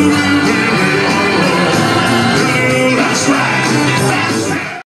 you.